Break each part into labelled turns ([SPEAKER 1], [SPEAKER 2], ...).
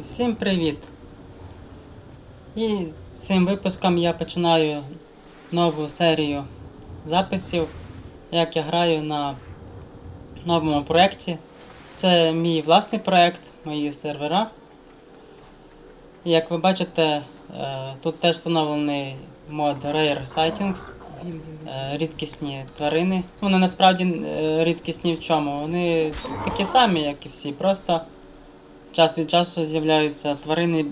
[SPEAKER 1] Всім привіт! І цим випуском я починаю нову серію записів, як я граю на новому проєкті. Це мій власний проєкт, мої сервера. Як ви бачите, е, тут теж встановлений мод Rare Sightings. Е, Рідкісні тварини. Вони насправді е, рідкісні в чому? Вони такі самі, як і всі. Просто час від часу з'являються тварини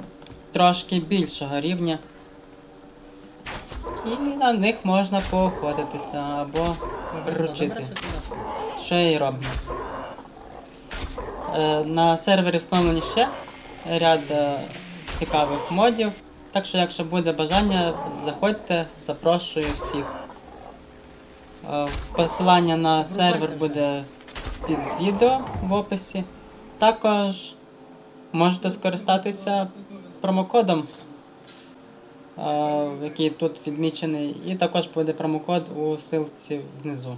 [SPEAKER 1] трошки більшого рівня. І на них можна поохотитися або приручити. Що я і роблю. Е, На сервері встановлені ще ряд е, цікавих модів. Так що, якщо буде бажання, заходьте, запрошую всіх. Е, Посилання на сервер буде під відео в описі. Також можете скористатися промокодом, е, який тут відмічений, і також буде промокод у силці внизу.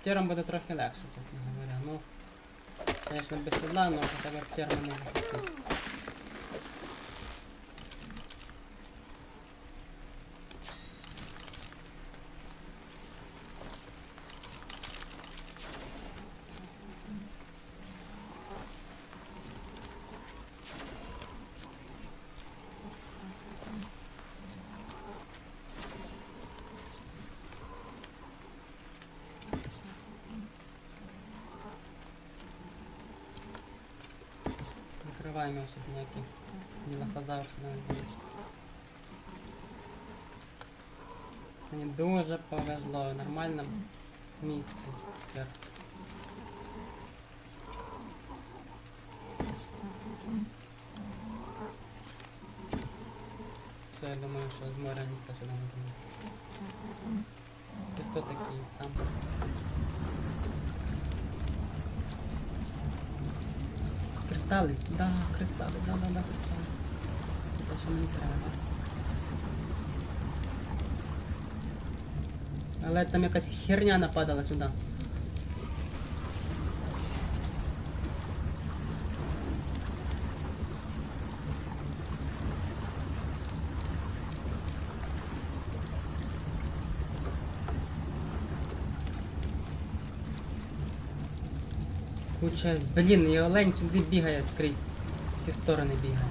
[SPEAKER 1] З буде трохи легше, чесно говоря. Ну, звісно, без седла, але хоча б птер мене захистить. Закриваємо, щоб ніякий ділофазавр сюди не дивився. Мені дуже повезло в нормальному місці. тепер. Все, я думаю, що з моря ніхто сюди не буде. Ти хто такий сам? Кристали? Да, кристали, да, да, да, кристали. Це те, що мені треба. Але там якась херня нападала сюди. Куча. Блін, і олень сюди бігає скрізь. Всі сторони бігає.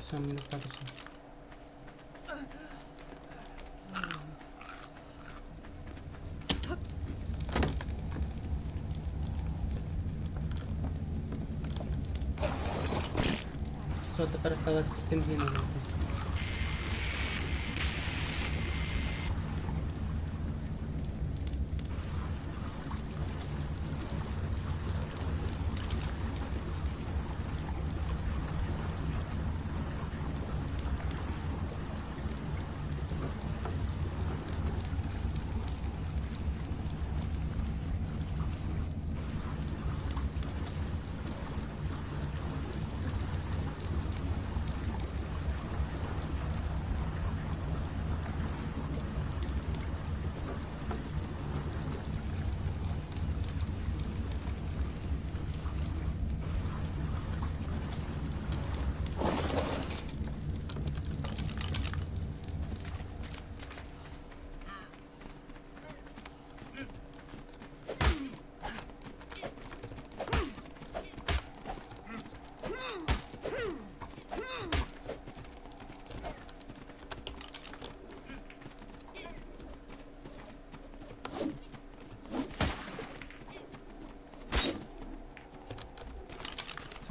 [SPEAKER 1] Все, мне достаточно. Все, тепер осталось з пінгвіном знайти.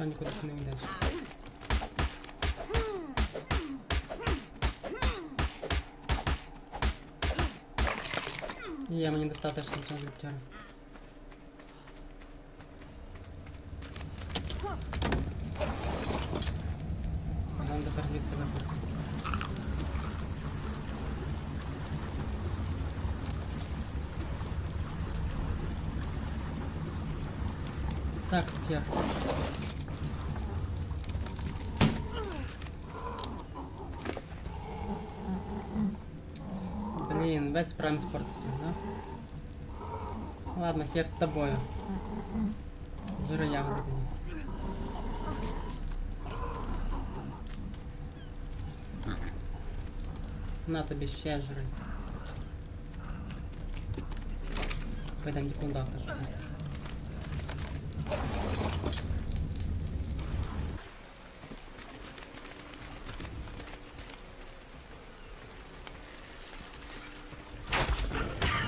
[SPEAKER 1] Все, нікуди ти не йдеш. Є, мені достатньо цього ліптера. Нам тепер звідси випустимо. Так, тер. Блін, весь прайм спортився, да? Ладно, хер з тобою. Жири ягоди тоді. На тобі ще жри. Пойдем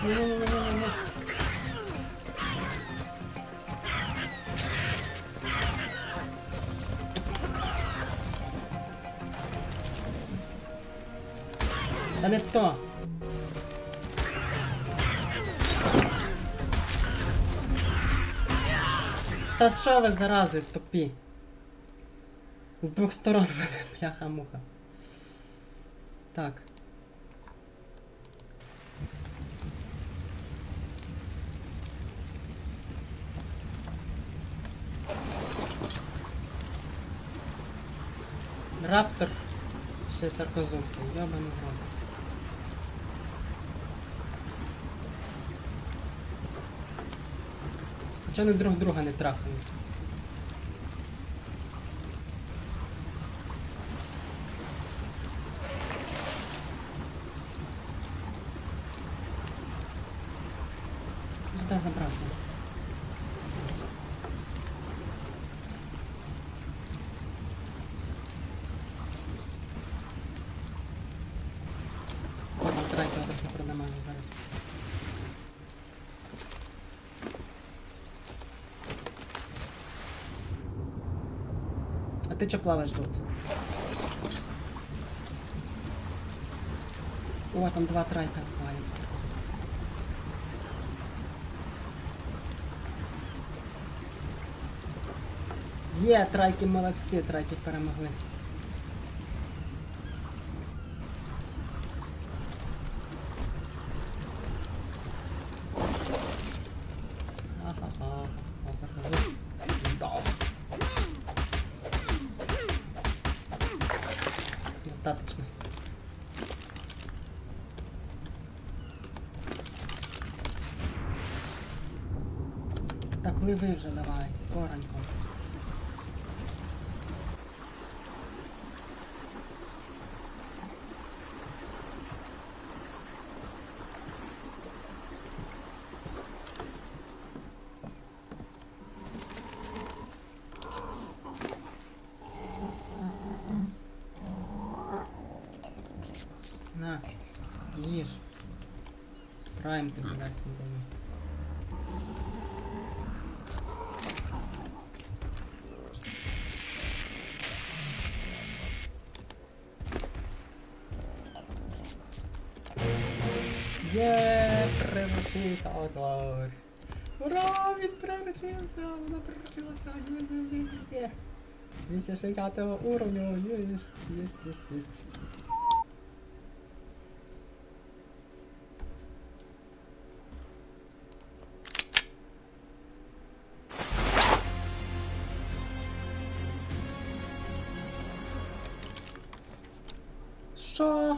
[SPEAKER 1] діпундавта шукати. Не-не-не-не-не-не. Та не то. Та що ви зарази тупі? З двох сторон мене бляха-муха. Так. Раптор. Ще саркозумки. Йобаний в рот. Чого вони друг друга не трахають? Куда забрался? Трайки трохи продамажу зараз. А ти чо плаваєш тут? О, там два трайка валяться. Є, трайки молодці, трайки перемогли. Ага-га, а захожу. Да. Достаточно. Пливи вже давай, скоренько. На, їж. Прайм тобі дасть мені дає. Є, приручився отвор. Ура, він приручився, вона приручилася, є, є, є, є. 260 уровня, есть, есть, есть, есть. Що?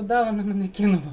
[SPEAKER 1] продава на Манекенова.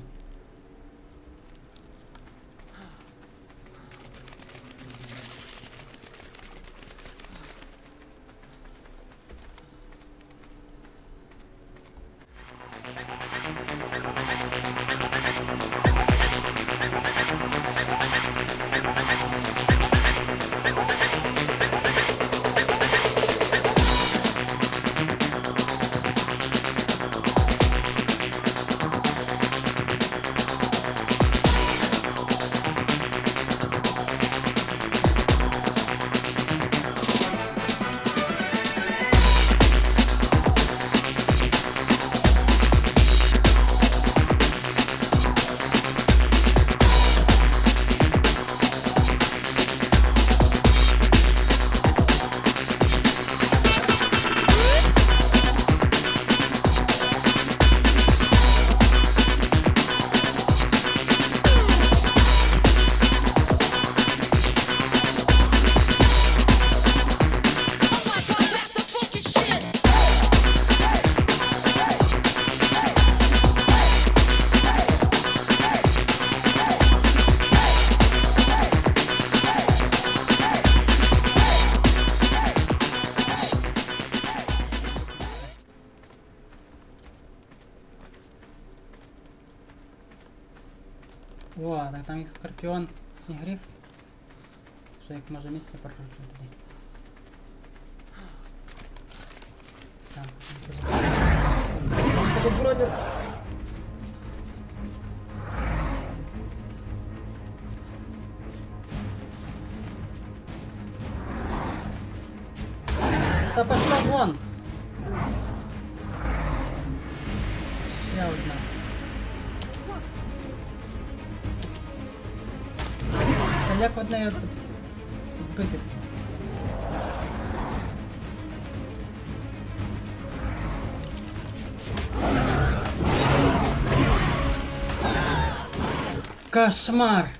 [SPEAKER 1] кинула? А, так там і скорпіон і гриф. Що як може місце прокручу тоді. Так,
[SPEAKER 2] Тут бронер.
[SPEAKER 1] Та пошла вон! Ще одна. Як одне битися? Кошмар!